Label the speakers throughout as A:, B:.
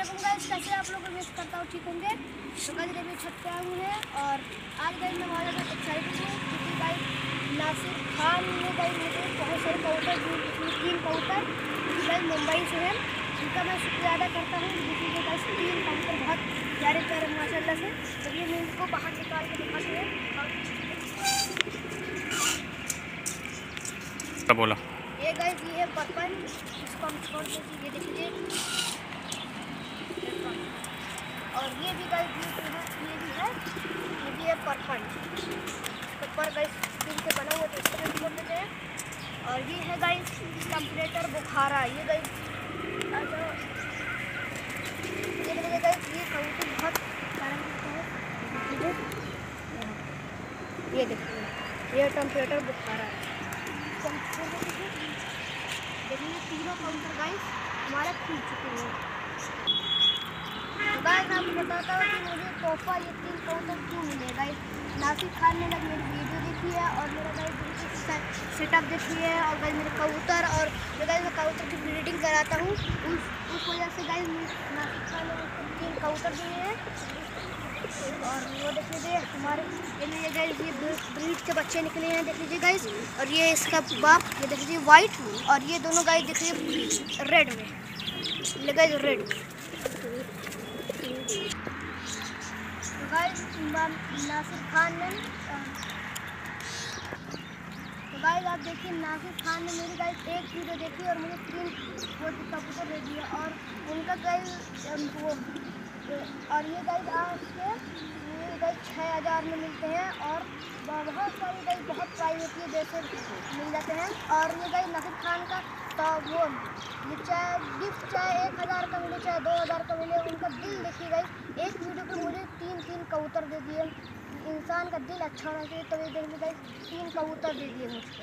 A: Aslam guys कैसे आप लोग उम्मीद करता हूँ ठीक होंगे। तो कल अभी छत पे आए हुए हैं और आज गाइस मैं बहुत ज़्यादा एक्साइटेड हूँ क्योंकि गाइस नासिर खान ने गाइस मुझे बहुत सारे कबूतर तीन कबूतर क्योंकि गाइस मुंबई से हैं उनका मैं शुक्रिया अदा करता हूँ। क्योंकि गाइस तीन कबूतर बहुत प्यारे प्यारे माशाल्लाह से। तो ये मैं इनको बाहर निकाल के हैं
B: क्या बोला?
A: ये गाइस ये है बर्तन इसको हम छोड़ देते ये देखिए और ये भी गाइस ये भी है, ये भी है परपन तो पर गाइस स्टील के बना हुआ तो इसको भी छोड़ देते हैं. और ये है गाइस कंप्लेटर बुखारा. ये गाइस अच्छा. ये देखिए ये कंप्लेटर बुखारा है. देखिए. तीनों काउंटर गाइस हमारा खुल चुके हैं. तो गाइस मैं आपको बताता हूँ कि मुझे तोहफा ये तीन काउंटर क्यों मिले गाइस नासिर खान ने लग मेरी वीडियो देखी है और मेरा गाइस सेटअप देखी है और गाइस मेरे कबूतर और जो गाइस मैं कबूतर की ब्रीडिंग कराता हूँ। उस उस वजह से गाइस नासिर खान ने तीन कबूतर दिए हैं। और वो देख लीजिए, हमारे ये लीजिए गाइस ये ब्रीड के बच्चे निकले हैं, देख लीजिए गाइस और ये इसका बाप, ये देख लीजिए वाइट और ये दोनों गाइस देख लीजिए रेड में। गाइस रेड तो गाइस नासिर खान ने तो गाइस आप देखिए नासिर खान ने मेरी गाइस एक वीडियो देखी और मुझे तीन वो कबूतर दे दिए और उनका गाइस वो और ये गाइस आपके ये गाइस छः हज़ार में मिलते हैं और बहुत सारी गाइस बहुत होती है जैसे मिल जाते हैं। और ये गाइस नसीर खान का तो वो, ये चाहे गिफ्ट चाहे एक हज़ार का मिले, चाहे दो हज़ार का मिले, उनका दिल देखिए गाइस एक वीडियो पे मुझे तीन तीन कबूतर दे दिए। इंसान का दिल अच्छा होना चाहिए तो ये देखिए गाइस तीन कबूतर दे दिए मुझको।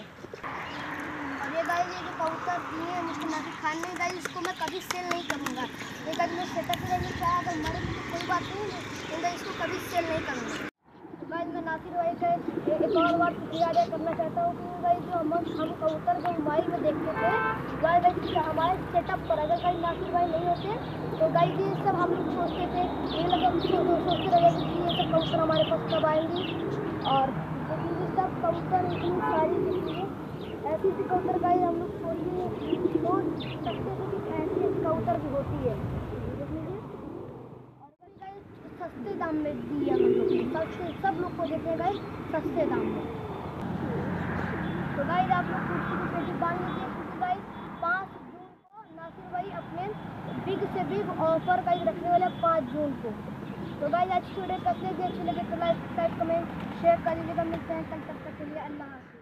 A: और ये गाइस ये जो कबूतर दिए हैं मुझको नासिर खान ने गाइस इसको मैं कभी सेल नहीं करूँगा। ये गाइस मैं सेटअप करने चाहे अगर मरे तो कोई बात नहीं लेकिन गाइस इसको कभी सेल नहीं करूँगा तो गाइस मैं नासिर भाई का एक और बार शुक्रिया अदा करना चाहता हूँ कि गाइस जो हम हम कबूतर जो मोबाइल में देखते थे गाइस गाइस हमारे सेटअप पर अगर गाइस नासिर भाई नहीं होते तो गाइस ये सब हम लोग सोचते थे, ये लोग सोचते रहे कि ये सब कबूतर हमारे पास कब आएँगी। और सब कबूतर इतनी सारी दिखती है, ऐसी ऐसी कबूतर गाइस हम लोग सोचिए सोच सकते थे कि ऐसी कबूतर भी होती है। सस्ते दाम में दिया सब लोग को देते हैं सस्ते दाम में। तो गाइस आप लोग कुर्सी की पेटी बाँध लीजिए क्योंकि गाइस पाँच जून को नासिर भाई अपने बिग से बिग ऑफ़र गाइस रखने वाले पाँच जून को। तो गाइस आज की वीडियो करते लीजिए अच्छी लगे तो लाइक सब्सक्राइब कमेंट शेयर कर लीजिएगा मिलते हैं कल तक के लिए अल्लाह हाफिज़।